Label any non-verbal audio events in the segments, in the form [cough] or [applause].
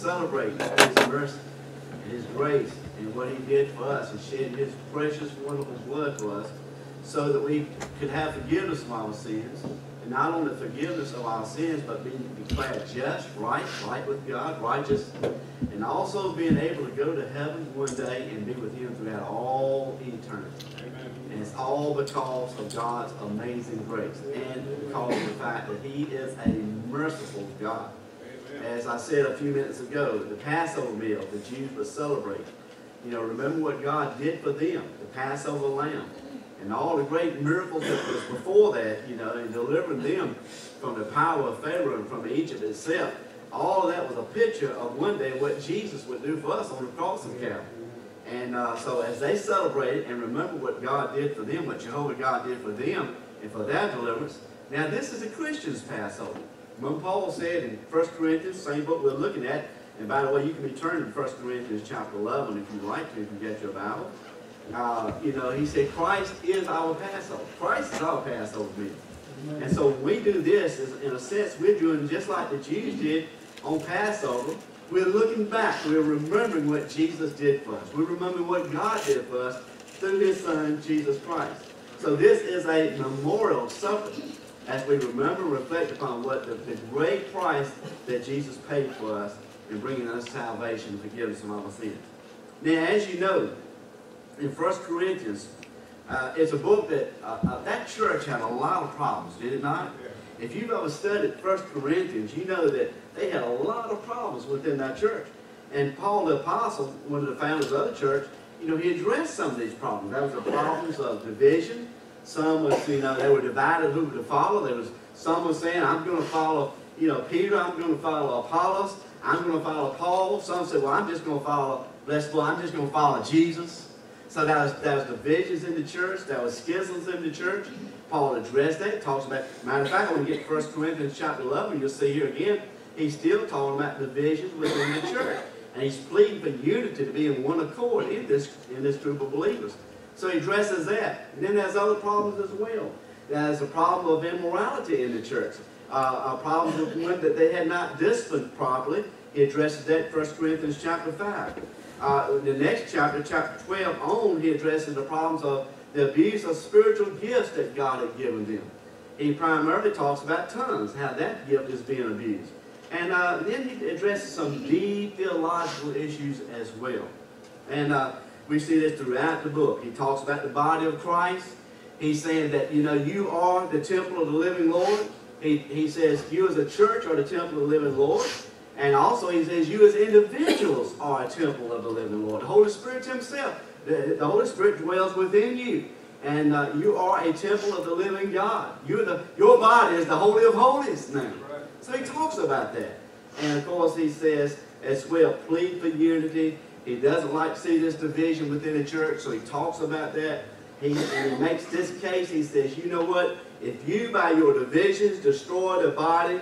celebrate His mercy and His grace and what He did for us and shed His precious, wonderful blood for us so that we could have forgiveness of our sins. And not only forgiveness of our sins, but being declared just, right, right with God, righteous, and also being able to go to heaven one day and be with Him throughout all eternity. And it's all because of God's amazing grace and because of the fact that He is a merciful God. As I said a few minutes ago, the Passover meal the Jews would celebrate. You know, remember what God did for them, the Passover lamb. And all the great miracles that was before that, you know, and delivering them from the power of Pharaoh and from Egypt itself. All of that was a picture of one day what Jesus would do for us on the cross of Calvary. And uh, so as they celebrated and remember what God did for them, what Jehovah God did for them, and for their deliverance, now this is a Christian's Passover. When Paul said in 1 Corinthians, same book we're looking at, and by the way, you can be turning to 1 Corinthians chapter 11 if you like to, if you get your Bible. Uh, you know, he said Christ is our Passover. Christ is our Passover meal. And so when we do this, in a sense, we're doing just like the Jews did on Passover. We're looking back. We're remembering what Jesus did for us. We're remembering what God did for us through his son, Jesus Christ. So this is a memorial supper as we remember and reflect upon what the, the great price that Jesus paid for us in bringing us salvation and forgiveness of our sins. Now, as you know, in 1 Corinthians, uh, it's a book that uh, uh, that church had a lot of problems, did it not? If you've ever studied 1 Corinthians, you know that they had a lot of problems within that church. And Paul the Apostle, one of the founders of the church, you know, he addressed some of these problems. That was the problems of division. Some was, you know, they were divided who to follow. There was some was saying, I'm going to follow, you know, Peter. I'm going to follow Apollos. I'm going to follow Paul. Some said, well, I'm just going to follow, let's I'm just going to follow Jesus. So there was, there was divisions in the church. There was schisms in the church. Paul addressed that. Talks about, matter of fact, when you get to 1 Corinthians chapter 11, you'll see here again, he's still talking about divisions within the church. And he's pleading for unity to be in one accord in this, in this group of believers. So he addresses that. And then there's other problems as well. There's a problem of immorality in the church. Uh, a problem with one that they had not disciplined properly. He addresses that in 1 Corinthians chapter 5. Uh, the next chapter, chapter 12 on, he addresses the problems of the abuse of spiritual gifts that God had given them. He primarily talks about tongues, how that gift is being abused. And uh, then he addresses some deep theological issues as well. And uh, we see this throughout the book. He talks about the body of Christ. He's saying that, you know, you are the temple of the living Lord. He, he says you as a church are the temple of the living Lord. And also he says you as individuals are a temple of the living Lord. The Holy Spirit himself, the, the Holy Spirit dwells within you. And uh, you are a temple of the living God. You're the, your body is the Holy of Holies now. So he talks about that. And of course he says as well, plead for unity. He doesn't like to see this division within the church, so he talks about that. He, and he makes this case, he says, you know what? If you by your divisions destroy the body,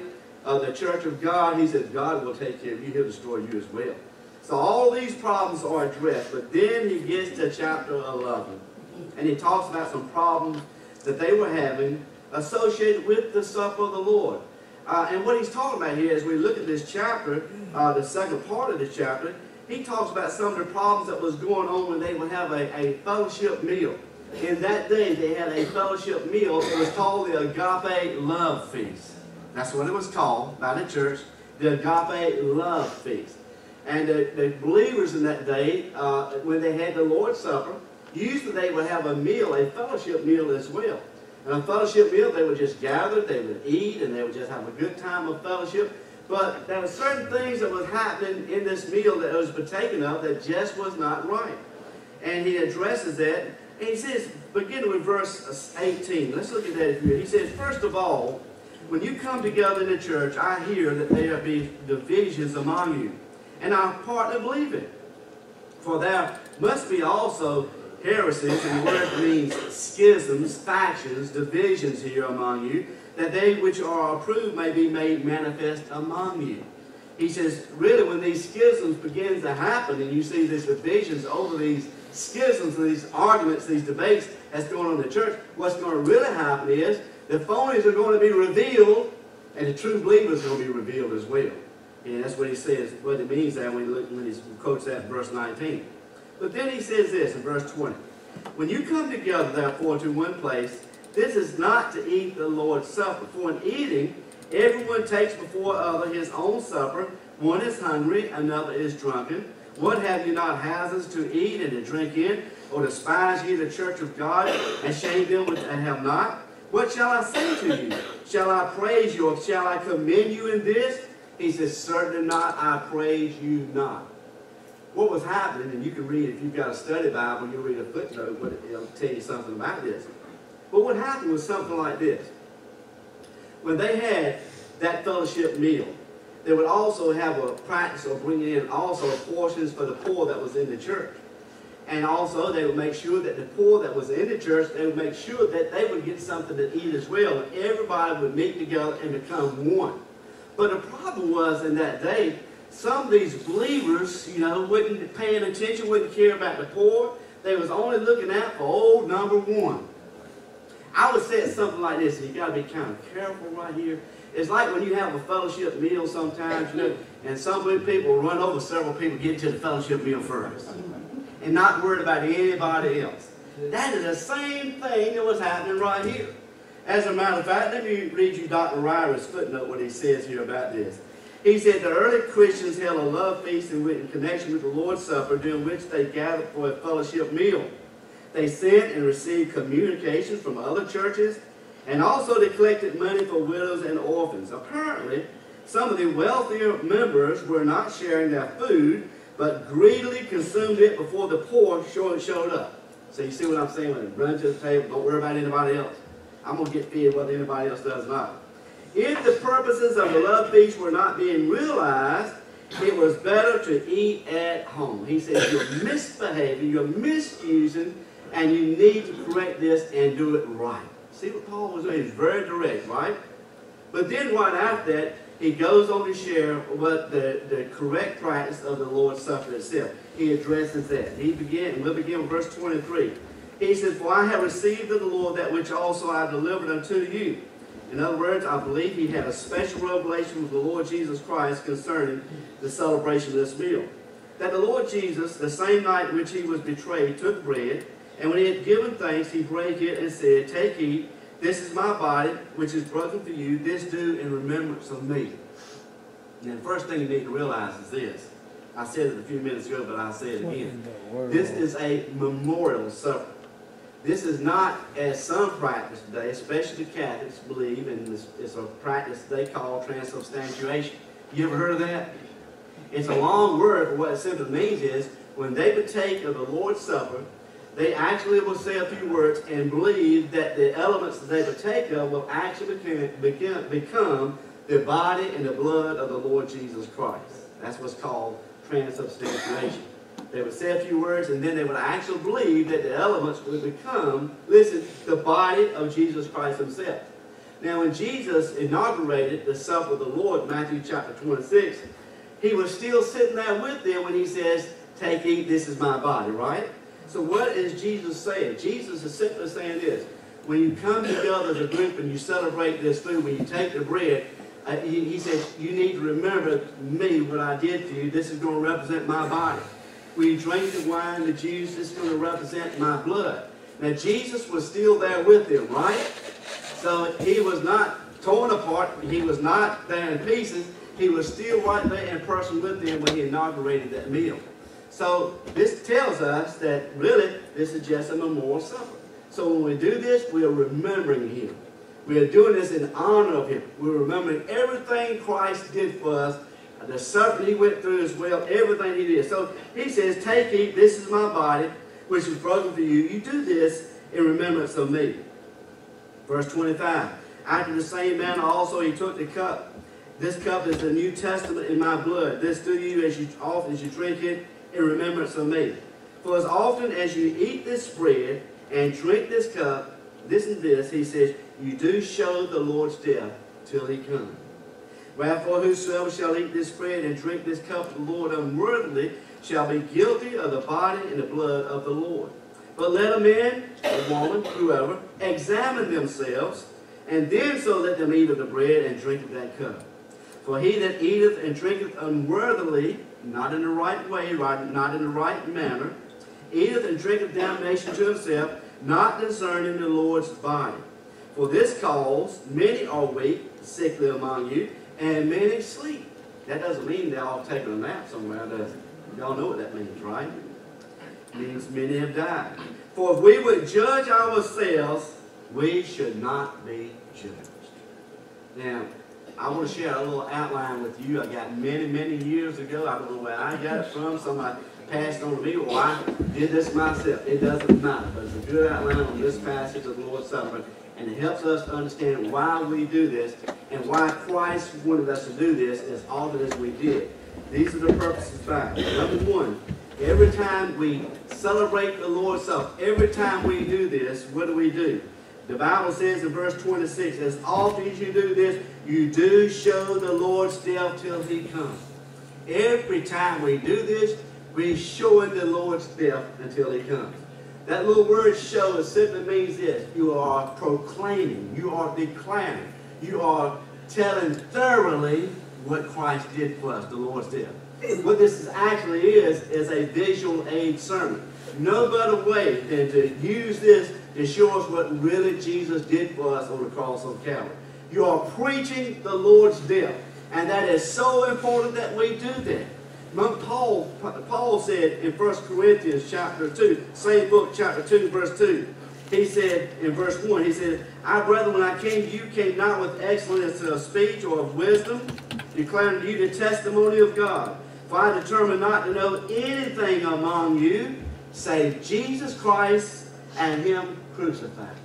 of the church of God, he says God will take care of you. He'll destroy you as well. So all these problems are addressed. But then he gets to chapter 11. And he talks about some problems that they were having associated with the supper of the Lord. Uh, and what he's talking about here, as we look at this chapter, uh, the second part of this chapter, he talks about some of the problems that was going on when they would have a, a fellowship meal. In that day, they had a fellowship meal. It was called the Agape Love Feast. That's what it was called by the church, the agape love feast. And the, the believers in that day, uh, when they had the Lord's Supper, usually they would have a meal, a fellowship meal as well. And a fellowship meal, they would just gather, they would eat, and they would just have a good time of fellowship. But there were certain things that was happening in this meal that was partaken of that just was not right. And he addresses that. And he says, beginning with verse 18, let's look at that here. He says, first of all, when you come together in the church, I hear that there be divisions among you. And I partly believe it. For there must be also heresies, and the word means schisms, factions, divisions here among you, that they which are approved may be made manifest among you. He says, really, when these schisms begin to happen, and you see these divisions over these schisms and these arguments, these debates that's going on in the church, what's going to really happen is the phonies are going to be revealed, and the true believers are going to be revealed as well. And that's what he says, what it means that when he, look, when he quotes that in verse 19. But then he says this in verse 20. When you come together, therefore, to one place, this is not to eat the Lord's supper. For in eating, everyone takes before other his own supper. One is hungry, another is drunken. What have you not houses to eat and to drink in? Or despise ye the church of God, and shame them which have not? What shall I say to you? Shall I praise you, or shall I commend you in this? He says, Certainly not, I praise you not. What was happening, and you can read, if you've got a study Bible, you'll read a footnote, but it'll tell you something about this. But what happened was something like this. When they had that fellowship meal, they would also have a practice of bringing in also portions for the poor that was in the church. And also, they would make sure that the poor that was in the church, they would make sure that they would get something to eat as well. And everybody would meet together and become one. But the problem was in that day, some of these believers, you know, wouldn't paying attention, wouldn't care about the poor. They was only looking out for old number one. I would say it something like this, and you got to be kind of careful right here. It's like when you have a fellowship meal sometimes, you know, and some people run over several people get to the fellowship meal first and not worried about anybody else. That is the same thing that was happening right here. As a matter of fact, let me read you Dr. Ryrie's footnote, what he says here about this. He said the early Christians held a love feast in connection with the Lord's Supper, during which they gathered for a fellowship meal. They sent and received communications from other churches, and also they collected money for widows and orphans. Apparently, some of the wealthier members were not sharing their food, but greedily consumed it before the poor showed up. So you see what I'm saying? Run to the table, don't worry about anybody else. I'm going to get fed whether anybody else does not. If the purposes of the love feast were not being realized, it was better to eat at home. He says you're misbehaving, you're misusing, and you need to correct this and do it right. See what Paul was doing? He's very direct, right? But then right after that, he goes on to share what the, the correct practice of the Lord's Supper itself. He addresses that. He begin, we'll begin with verse 23. He says, For I have received of the Lord that which also I delivered unto you. In other words, I believe he had a special revelation with the Lord Jesus Christ concerning the celebration of this meal. That the Lord Jesus, the same night which he was betrayed, took bread, and when he had given thanks, he brake it and said, Take, eat, this is my body, which is broken for you. This do in remembrance of me. And the first thing you need to realize is this. I said it a few minutes ago, but I'll say it again. This is a memorial supper. This is not, as some practice today, especially Catholics believe, and it's, it's a practice they call transubstantiation. You ever heard of that? It's a long word, but what it simply means is when they partake of the Lord's Supper, they actually will say a few words and believe that the elements that they partake of will actually become, become the body and the blood of the Lord Jesus Christ. That's what's called transubstantiation. They would say a few words and then they would actually believe that the elements would become, listen, the body of Jesus Christ himself. Now when Jesus inaugurated the supper of the Lord, Matthew chapter 26, he was still sitting there with them when he says, take, eat, this is my body, right? So what is Jesus saying? Jesus is simply saying this. When you come together as a group and you celebrate this food, when you take the bread, uh, he, he says, you need to remember me, what I did to you. This is going to represent my body. When you drink the wine, the juice, this is going to represent my blood. Now, Jesus was still there with them, right? So he was not torn apart. He was not there in pieces. He was still right there in person with them when he inaugurated that meal. So this tells us that really this is just a memorial supper. So when we do this, we are remembering him. We are doing this in honor of him. We're remembering everything Christ did for us, the suffering he went through as well, everything he did. So he says, take, eat, this is my body, which is broken for you. You do this in remembrance of me. Verse 25. After the same manner also he took the cup. This cup is the New Testament in my blood. This do you as you often as you drink it in remembrance of me. For as often as you eat this bread and drink this cup, this and this, he says, you do show the Lord's death till he come. Wherefore whosoever shall eat this bread and drink this cup of the Lord unworthily shall be guilty of the body and the blood of the Lord. But let a man, a woman, whoever, examine themselves, and then so let them eat of the bread and drink of that cup. For he that eateth and drinketh unworthily, not in the right way, right, not in the right manner, eateth and drinketh damnation to himself, not discerning the Lord's body. For this cause many are weak, sickly among you, and many sleep. That doesn't mean they're all taking a nap somewhere, does it? Y'all know what that means, right? It means many have died. For if we would judge ourselves, we should not be judged. Now, I want to share a little outline with you. I got many, many years ago. I don't know where I got it from. Somebody passed on to me, or I did this myself. It doesn't matter. But it's a good outline on this passage of the Lord's Supper. And it helps us to understand why we do this and why Christ wanted us to do this as often as we did. These are the purposes behind Number one, every time we celebrate the Lord's Supper, every time we do this, what do we do? The Bible says in verse 26, as often as you do this, you do show the Lord's death till he comes. Every time we do this, we showing the Lord's death until he comes. That little word show simply means this. You are proclaiming. You are declaring. You are telling thoroughly what Christ did for us, the Lord's death. What this actually is, is a visual aid sermon. No better way than to use this to show us what really Jesus did for us on the cross of Calvary. You are preaching the Lord's death. And that is so important that we do that. Paul, Paul said in 1 Corinthians chapter 2, same book, chapter 2, verse 2, he said in verse 1, he said, I, brethren, when I came to you, came not with excellence of speech or of wisdom, declaring to you the testimony of God. For I determined not to know anything among you, save Jesus Christ and Him crucified.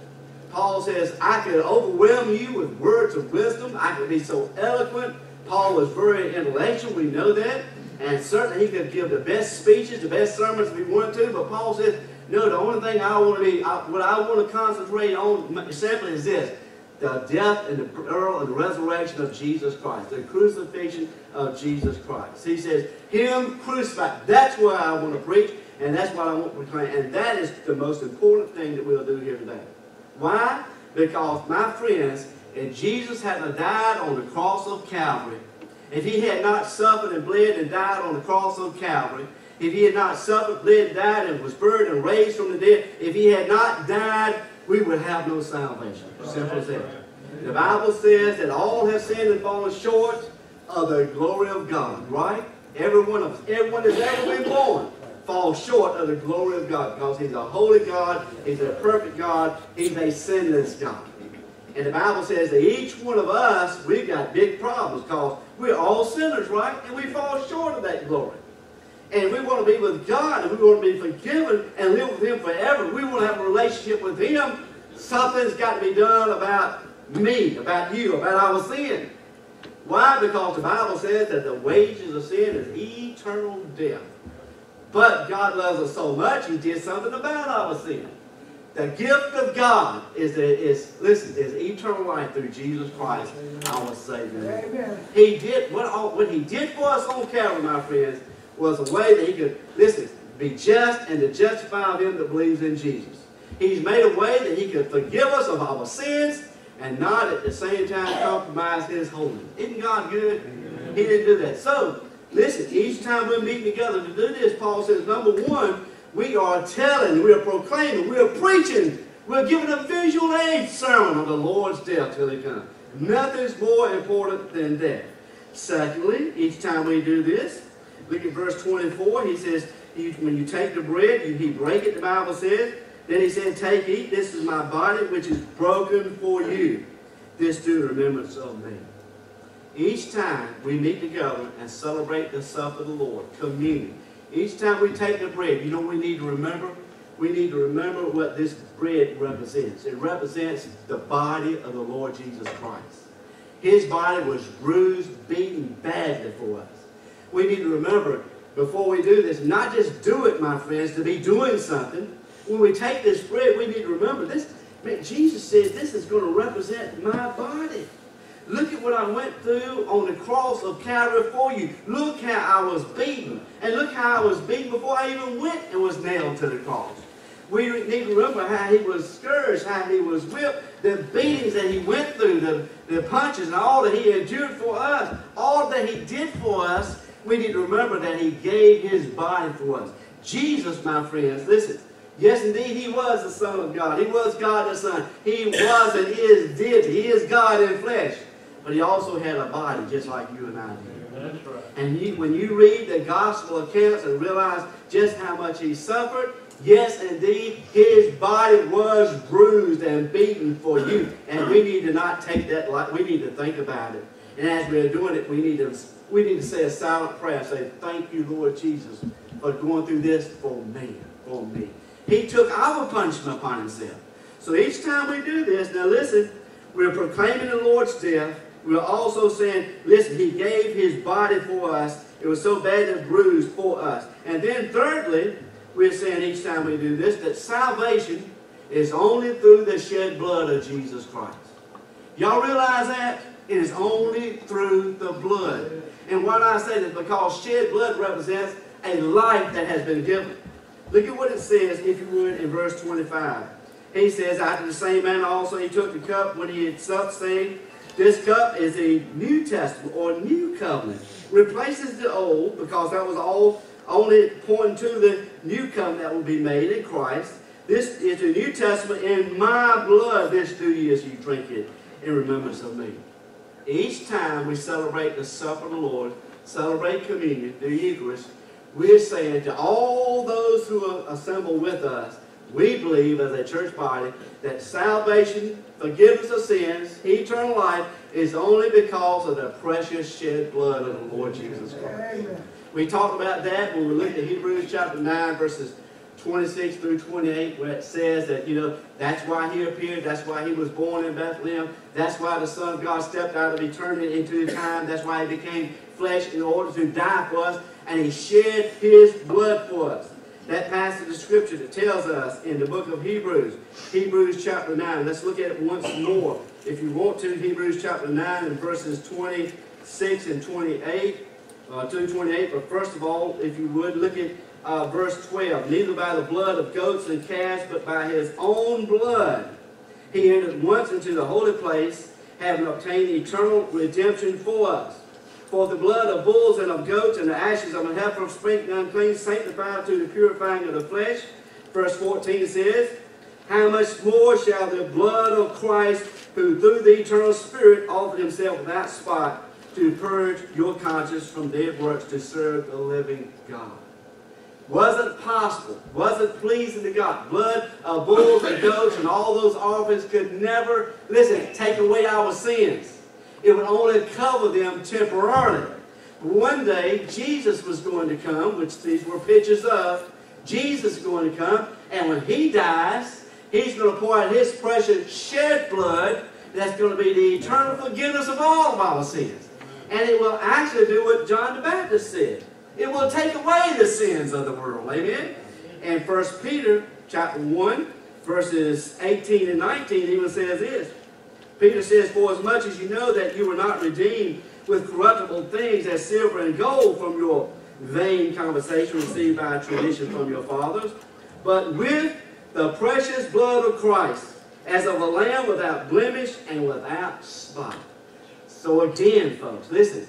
Paul says, I could overwhelm you with words of wisdom. I could be so eloquent. Paul was very intellectual. We know that. And certainly he could give the best speeches, the best sermons if he wanted to. But Paul says, no, the only thing I want to be, I, what I want to concentrate on simply is this the death and the burial and the resurrection of Jesus Christ, the crucifixion of Jesus Christ. He says, Him crucified. That's what I want to preach, and that's what I want to proclaim. And that is the most important thing that we'll do here today. Why? Because, my friends, if Jesus hadn't died on the cross of Calvary, if he had not suffered and bled and died on the cross of Calvary, if he had not suffered, bled, died, and was buried and raised from the dead, if he had not died we would have no salvation. Simple as that. The Bible says that all have sinned and fallen short of the glory of God, right? Every one of us, everyone that's ever been born falls short of the glory of God because He's a holy God, He's a perfect God, He's a sinless God. And the Bible says that each one of us, we've got big problems because we're all sinners, right? And we fall short of that glory and we want to be with God, and we want to be forgiven and live with Him forever. We want to have a relationship with Him. Something's got to be done about me, about you, about our sin. Why? Because the Bible says that the wages of sin is eternal death. But God loves us so much, He did something about our sin. The gift of God is, is listen, is eternal life through Jesus Christ, our Savior. Amen. He did what, what He did for us on Calvary, my friends was a way that he could, listen, be just and to justify him that believes in Jesus. He's made a way that he could forgive us of our sins and not at the same time compromise his holiness. Isn't God good? Amen. He didn't do that. So, listen, each time we're meeting together to do this, Paul says, number one, we are telling, we are proclaiming, we are preaching, we're giving a visual aid sermon on the Lord's death till he comes. Nothing's more important than that. Secondly, each time we do this, Look at verse 24. He says, when you take the bread, you, he break it, the Bible says. Then he said, take, eat, this is my body, which is broken for you. This do remembrance of me. Each time we meet together and celebrate the supper of the Lord, communion, each time we take the bread, you know we need to remember? We need to remember what this bread represents. It represents the body of the Lord Jesus Christ. His body was bruised, beaten badly for us we need to remember before we do this, not just do it, my friends, to be doing something. When we take this bread, we need to remember this. Man, Jesus says this is going to represent my body. Look at what I went through on the cross of Calvary for you. Look how I was beaten. And look how I was beaten before I even went and was nailed to the cross. We need to remember how he was scourged, how he was whipped, the beatings that he went through, the, the punches and all that he endured for us, all that he did for us. We need to remember that he gave his body for us. Jesus, my friends, listen. Yes, indeed, he was the Son of God. He was God the Son. He was and is deity. He is God in flesh. But he also had a body just like you and I do. That's right. And you, when you read the gospel accounts and realize just how much he suffered, yes, indeed, his body was bruised and beaten for you. And we need to not take that like we need to think about it. And as we're doing it, we need to we need to say a silent prayer. Say, "Thank you, Lord Jesus, for going through this for me, for me." He took our punishment upon himself. So each time we do this, now listen, we're proclaiming the Lord's death we're also saying, listen, he gave his body for us. It was so bad and bruised for us. And then thirdly, we're saying each time we do this, that salvation is only through the shed blood of Jesus Christ. Y'all realize that? It is only through the blood. And why do I say this? Because shed blood represents a life that has been given. Look at what it says, if you would, in verse 25. He says, After the same manner also he took the cup when he had supped, saying, this cup is a New Testament or New Covenant. Replaces the old because that was all only pointing to the new covenant that will be made in Christ. This is the New Testament in my blood. This do ye as you drink it in remembrance of me. Each time we celebrate the supper of the Lord, celebrate communion, the Eucharist, we're saying to all those who assemble with us, we believe as a church body that salvation, forgiveness of sins, eternal life is only because of the precious shed blood of the Lord Jesus Christ. Amen. We talked about that when we looked at Hebrews chapter 9 verses 26 through 28 where it says that, you know, that's why he appeared, that's why he was born in Bethlehem, that's why the Son of God stepped out of eternity into time, that's why he became flesh in order to die for us, and he shed his blood for us that passage of scripture that tells us in the book of Hebrews, Hebrews chapter 9. Let's look at it once more. If you want to, Hebrews chapter 9 and verses 26 and 28, uh, 28. But first of all, if you would, look at uh, verse 12. Neither by the blood of goats and calves, but by his own blood he entered once into the holy place, having obtained eternal redemption for us. For the blood of bulls and of goats and the ashes of a heifer sprinkled unclean sanctified to the purifying of the flesh. Verse 14 says, How much more shall the blood of Christ, who through the eternal Spirit offered himself without spot, to purge your conscience from dead works to serve the living God. Wasn't possible, wasn't pleasing to God. Blood of bulls and goats and all those offerings could never, listen, take away our sins. It would only cover them temporarily. One day, Jesus was going to come, which these were pictures of. Jesus is going to come, and when he dies, he's going to pour out his precious shed blood that's going to be the eternal forgiveness of all of our sins. And it will actually do what John the Baptist said. It will take away the sins of the world. Amen? And 1 Peter chapter 1, verses 18 and 19 even says this. Peter says, For as much as you know that you were not redeemed with corruptible things as silver and gold from your vain conversation received by tradition from your fathers, but with the precious blood of Christ, as of a lamb without blemish and without spot. So again, folks, listen,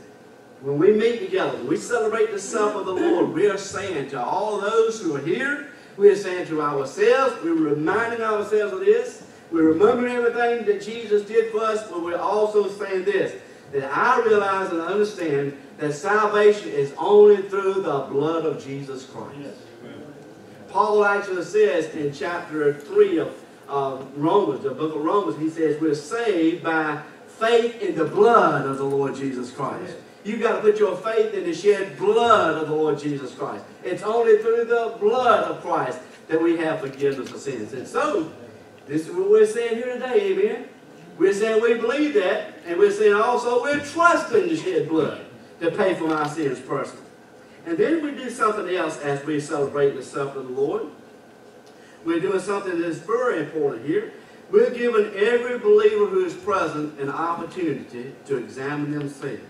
when we meet together, when we celebrate the supper of the Lord, we are saying to all those who are here, we are saying to ourselves, we're reminding ourselves of this, we're remembering everything that Jesus did for us, but we're also saying this, that I realize and understand that salvation is only through the blood of Jesus Christ. Yes. Paul actually says in chapter 3 of uh, Romans, the book of Romans, he says we're saved by faith in the blood of the Lord Jesus Christ. You've got to put your faith in the shed blood of the Lord Jesus Christ. It's only through the blood of Christ that we have forgiveness of sins. And so, this is what we're saying here today, amen? We're saying we believe that, and we're saying also we're trusting the shed blood to pay for our sins personally. And then we do something else as we celebrate the supper of the Lord. We're doing something that's very important here. We're giving every believer who is present an opportunity to examine themselves.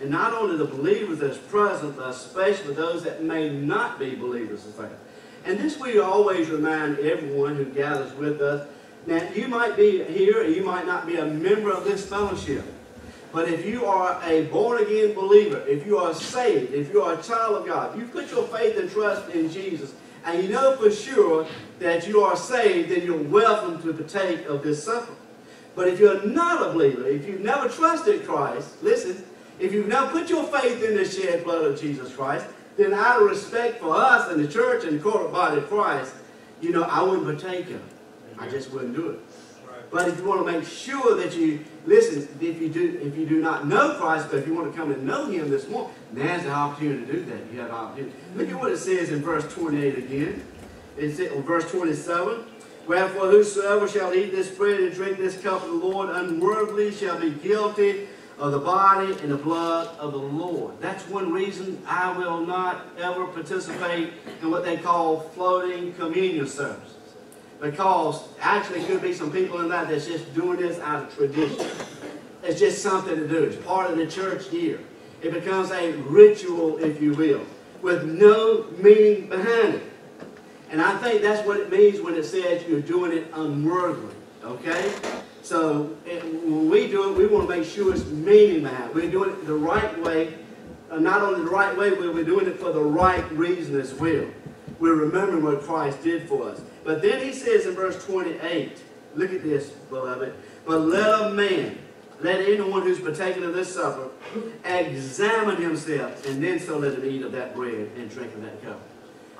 And not only the believers that's present, but especially those that may not be believers of faith. And this we always remind everyone who gathers with us. Now, you might be here, you might not be a member of this fellowship. But if you are a born again believer, if you are saved, if you are a child of God, if you put your faith and trust in Jesus, and you know for sure that you are saved, then you're welcome to partake of this supper. But if you're not a believer, if you've never trusted Christ, listen, if you've now put your faith in the shed blood of Jesus Christ, then out of respect for us and the church and the corporate body of Christ, you know, I wouldn't partake of it. I just wouldn't do it. But if you want to make sure that you listen, if you do, if you do not know Christ, but if you want to come and know Him this morning, now's the opportunity to do that. You have an opportunity. Look at what it says in verse 28 again. It's in oh, verse 27. Wherefore, whosoever shall eat this bread and drink this cup of the Lord unworthily shall be guilty of the body and the blood of the Lord. That's one reason I will not ever participate in what they call floating communion services. Because actually could be some people in that that's just doing this out of tradition. It's just something to do. It's part of the church year. It becomes a ritual, if you will, with no meaning behind it. And I think that's what it means when it says you're doing it unworthily. Okay? So it, when we do it, we want to make sure it's meaning behind. We're doing it the right way. Uh, not only the right way, but we're doing it for the right reason as well. We're remembering what Christ did for us. But then he says in verse 28, look at this, beloved. But let a man, let anyone who's partaken of this supper, examine himself, and then so let him eat of that bread and drink of that cup.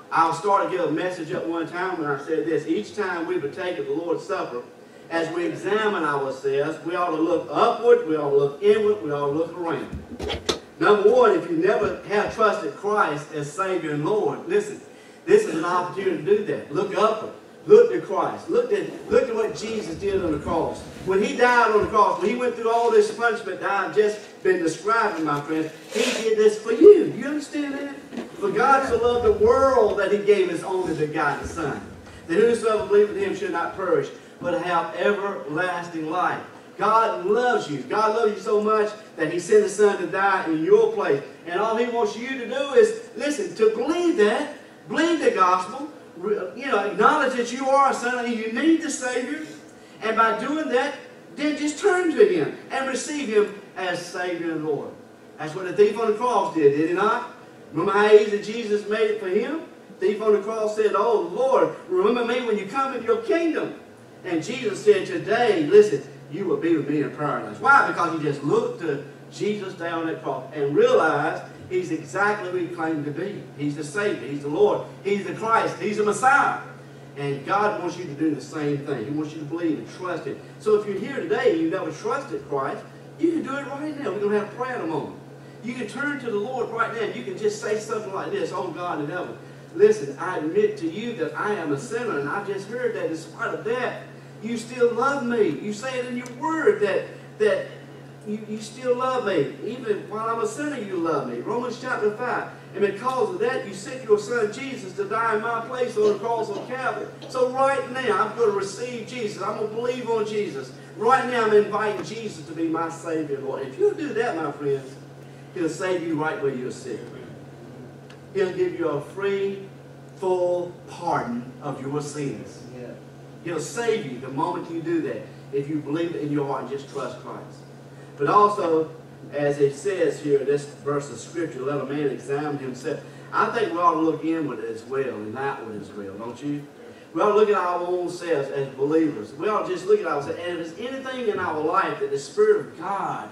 I'll start to give a message at one time when I said this. Each time we partake of the Lord's Supper, as we examine ourselves, we ought to look upward, we ought to look inward, we ought to look around. Number one, if you never have trusted Christ as Savior and Lord, listen, this is an opportunity to do that. Look upward. Look to Christ. Look at, look at what Jesus did on the cross. When he died on the cross, when he went through all this punishment that I've just been describing, my friends, he did this for you. You understand that? For God so loved the world that he gave his only begotten Son. That whosoever believeth in him should not perish, but have everlasting life. God loves you. God loves you so much that he sent his son to die in your place. And all he wants you to do is, listen, to believe that, believe the gospel, you know, acknowledge that you are a son and you need the Savior. And by doing that, then just turn to him and receive him as Savior and Lord. That's what the thief on the cross did, did he not? Remember how easy Jesus made it for him? The thief on the cross said, Oh Lord, remember me when you come into your kingdom. And Jesus said, Today, listen, you will be with me in paradise. Why? Because he just looked to Jesus down that cross and realized he's exactly who he claimed to be. He's the Savior. He's the Lord. He's the Christ. He's the Messiah. And God wants you to do the same thing. He wants you to believe and trust Him. So if you're here today and you've never trusted Christ, you can do it right now. We're going to have prayer in a moment. You can turn to the Lord right now. You can just say something like this, Oh God in heaven, listen, I admit to you that I am a sinner, and I just heard that in spite of that, you still love me. You say it in your word that, that you, you still love me. Even while I'm a sinner, you love me. Romans chapter 5. And because of that, you sent your son Jesus to die in my place on the cross of Calvary. So right now, I'm going to receive Jesus. I'm going to believe on Jesus. Right now, I'm inviting Jesus to be my Savior, Lord. If you'll do that, my friends, He'll save you right where you're sitting. He'll give you a free, full pardon of your sins. He'll save you the moment you do that if you believe it in your heart and just trust Christ. But also, as it says here, this verse of Scripture, let a man examine himself. I think we ought to look inward as well and outward as well, don't you? We ought to look at our own selves as believers. We ought to just look at ourselves. And if there's anything in our life that the Spirit of God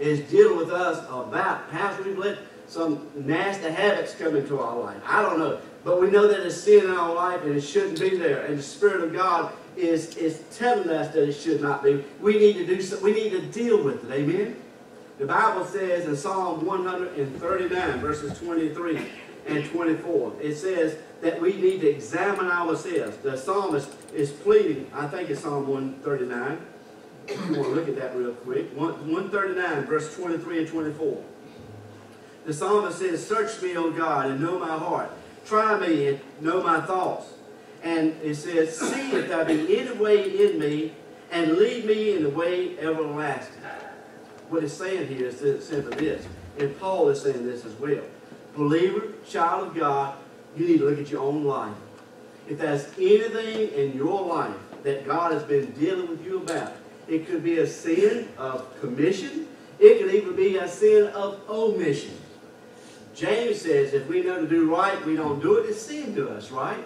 is dealing with us about, perhaps we've let some nasty habits come into our life. I don't know. But we know that it's sin in our life and it shouldn't be there. And the Spirit of God is, is telling us that it should not be. We need to do so, we need to deal with it. Amen? The Bible says in Psalm 139, verses 23 and 24, it says that we need to examine ourselves. The psalmist is pleading, I think it's Psalm 139. I want to look at that real quick. 139, verse 23 and 24. The psalmist says, Search me, O God, and know my heart. Try me and know my thoughts. And it says, See if there be any way in me, and lead me in the way everlasting. What it's saying here is simply this, and Paul is saying this as well. Believer, child of God, you need to look at your own life. If there's anything in your life that God has been dealing with you about, it could be a sin of commission. It could even be a sin of omission. James says if we know to do right, we don't do it, it's sin to us, right?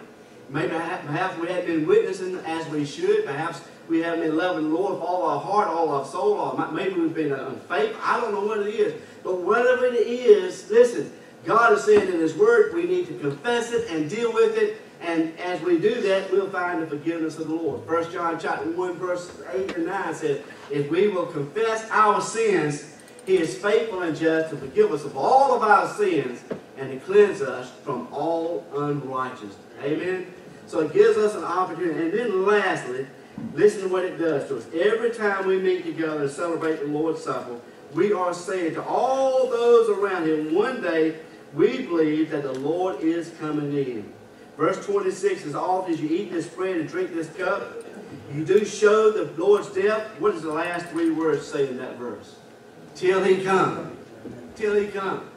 Maybe perhaps we haven't been witnessing as we should. Perhaps we haven't been loving the Lord with all our heart, all our soul. Or maybe we've been uh, unfaithful. I don't know what it is. But whatever it is, listen, God is saying in His Word we need to confess it and deal with it. And as we do that, we'll find the forgiveness of the Lord. 1 John chapter 1, verse 8 and 9 says, If we will confess our sins, He is faithful and just to forgive us of all of our sins and to cleanse us from all unrighteousness. Amen? So it gives us an opportunity. And then lastly, listen to what it does to us. Every time we meet together and celebrate the Lord's Supper, we are saying to all those around Him, one day we believe that the Lord is coming in. Verse 26 is often as you eat this bread and drink this cup, you do show the Lord's death. What does the last three words say in that verse? Till he come. Till he come.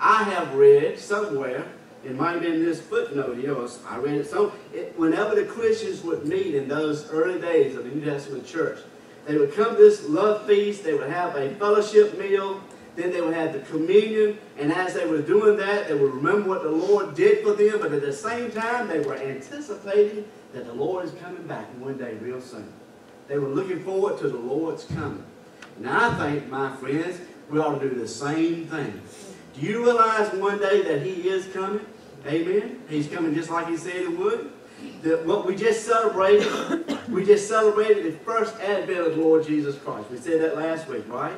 I have read somewhere, it might have been this footnote here, I read it so it, whenever the Christians would meet in those early days of the New Testament church, they would come to this love feast, they would have a fellowship meal, then they would have the communion, and as they were doing that, they would remember what the Lord did for them, but at the same time, they were anticipating that the Lord is coming back one day real soon. They were looking forward to the Lord's coming. And I think, my friends, we ought to do the same thing. Do you realize one day that He is coming? Amen? He's coming just like He said He would. That what we just celebrated, [coughs] we just celebrated the first advent of Lord Jesus Christ. We said that last week, right?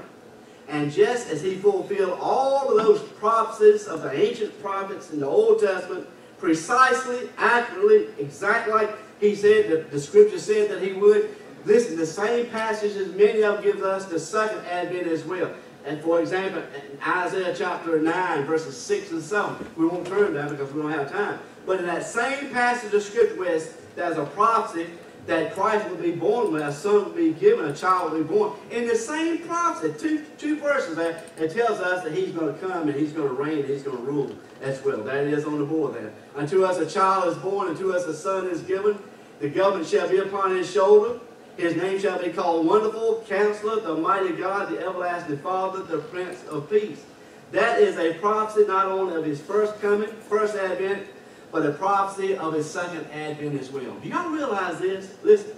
And just as he fulfilled all of those prophecies of the ancient prophets in the Old Testament, precisely, accurately, exactly like he said, the, the scripture said that he would, listen, the same passage passages many of gives us the second advent as well. And for example, in Isaiah chapter 9, verses 6 and 7, we won't turn there because we don't have time. But in that same passage of scripture where there's a prophecy that Christ will be born when a son will be given, a child will be born. In the same prophecy, two, two verses there, it tells us that he's going to come and he's going to reign and he's going to rule as well. That is on the board there. Unto us a child is born, unto us a son is given. The government shall be upon his shoulder. His name shall be called Wonderful, Counselor, the Mighty God, the Everlasting Father, the Prince of Peace. That is a prophecy not only of his first coming, first advent, but a prophecy of his second advent as well. Do y'all realize this? Listen.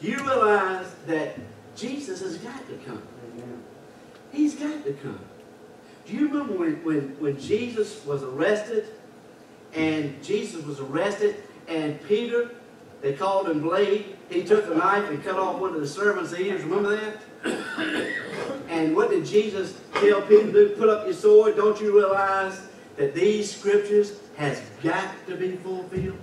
Do you realize that Jesus has got to come? He's got to come. Do you remember when, when, when Jesus was arrested and Jesus was arrested and Peter, they called him Blade, he took a knife and cut off one of the servants' ears. Remember that? and what did Jesus tell Peter to do? Put up your sword. Don't you realize that these scriptures has got to be fulfilled.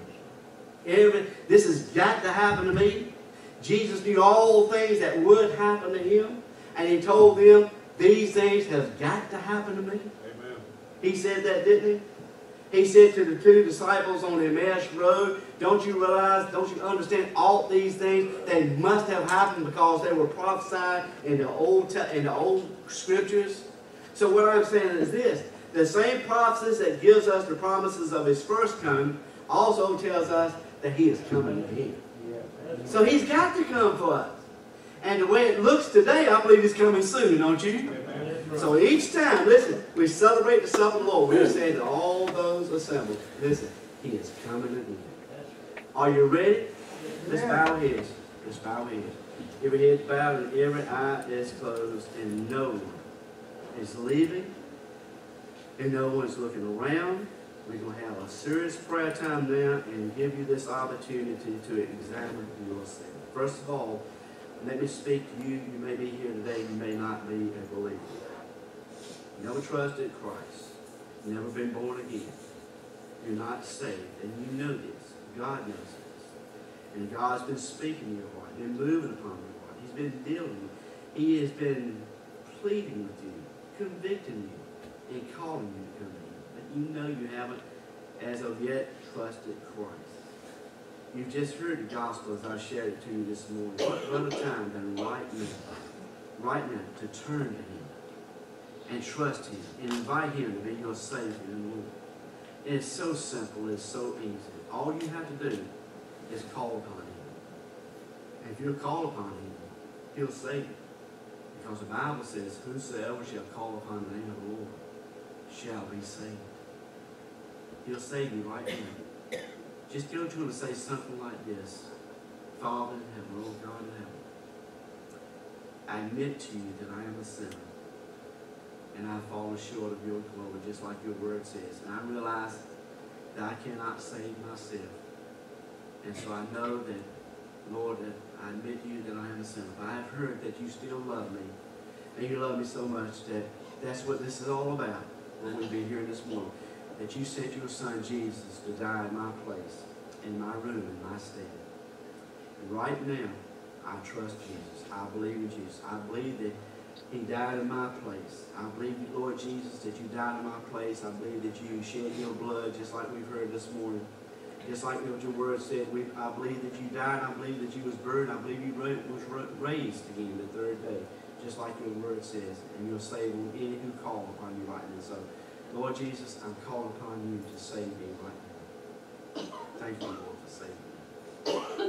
Every, this has got to happen to me. Jesus knew all things that would happen to him. And he told them, these things have got to happen to me. Amen. He said that, didn't he? He said to the two disciples on the Emmaus Road, don't you realize, don't you understand all these things? They must have happened because they were prophesied in the old, in the old scriptures. So what I'm saying is this, the same prophecies that gives us the promises of his first coming also tells us that he is coming again. So he's got to come for us. And the way it looks today, I believe he's coming soon, don't you? So each time, listen, we celebrate the supper of the Lord. We're saying to all assembled, listen, he is coming again. Are you ready? Let's bow heads. Let's bow heads. Every head bowed and every eye is closed and no one is leaving and no one's looking around. We're going to have a serious prayer time now and give you this opportunity to examine yourself. First of all, let me speak to you. You may be here today, you may not be a believer. Never trusted Christ, never been born again. You're not saved, and you know this. God knows this. And God's been speaking to your heart, been moving upon your heart. He's been dealing. With you. He has been pleading with you, convicting you and calling you to come in. But you know you haven't, as of yet, trusted Christ. You've just heard the gospel as I shared it to you this morning. What better time than right now, right now, to turn to Him and trust Him and invite Him to be your Savior and Lord. It's so simple. It's so easy. All you have to do is call upon him. And if you'll call upon him, he'll save you. Because the Bible says, whosoever shall call upon the name of the Lord shall be saved. He'll save you right now. Just go to him and say something like this. Father in heaven, Lord God in heaven, I admit to you that I am a sinner. And I've fallen short of your glory, just like your word says. And I realize that I cannot save myself. And so I know that, Lord, that I admit to you that I am a sinner. But I have heard that you still love me. And you love me so much that that's what this is all about. What we've been hearing this morning. That you sent your son Jesus to die in my place, in my room, in my stead. And right now, I trust Jesus. I believe in Jesus. I believe that he died in my place. I believe, Lord Jesus, that you died in my place. I believe that you shed your blood, just like we've heard this morning. Just like what your word said, we, I believe that you died. I believe that you was buried. I believe you was raised again the third day, just like your word says. And you'll save any who call upon you right now. So, Lord Jesus, I'm calling upon you to save me right now. Thank you, Lord, for saving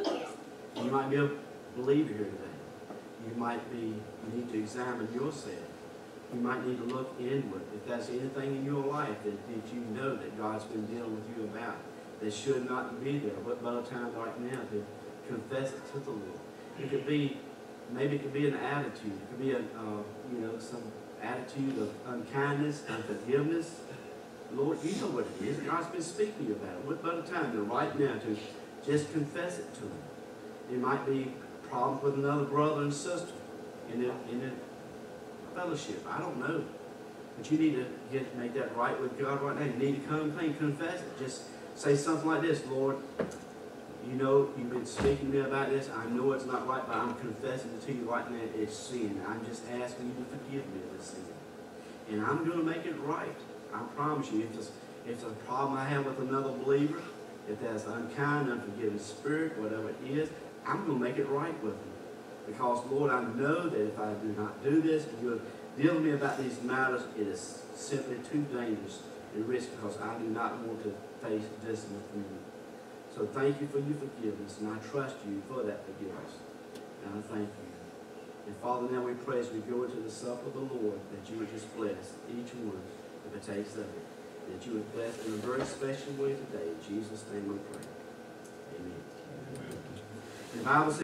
me. You might be a believer here today. You might be, you need to examine yourself. You might need to look inward. If there's anything in your life that, that you know that God's been dealing with you about that should not be there, by the time right now to confess it to the Lord. It could be, maybe it could be an attitude. It could be a, uh, you know, some attitude of unkindness, unforgiveness. Lord, you know what it is. God's been speaking about it. By the time to right now to just confess it to Him. It might be problems with another brother and sister in the, in the fellowship. I don't know. But you need to get make that right with God right now. You need to come clean, confess it. Just say something like this, Lord, you know you've been speaking to me about this. I know it's not right, but I'm confessing it to you right now. It's sin. I'm just asking you to forgive me of this sin. And I'm going to make it right. I promise you. If it's, if it's a problem I have with another believer, if there's unkind, unforgiving spirit, whatever it is, I'm going to make it right with them. Because, Lord, I know that if I do not do this, and you're dealing with me about these matters, it is simply too dangerous and risky because I do not want to face this with you. So thank you for your forgiveness, and I trust you for that forgiveness. And I thank you. And Father, now we pray as we go into the supper of the Lord that you would just bless each one that partakes of it. That you would bless in a very special way today. In Jesus' name we pray. Amen. The Bible says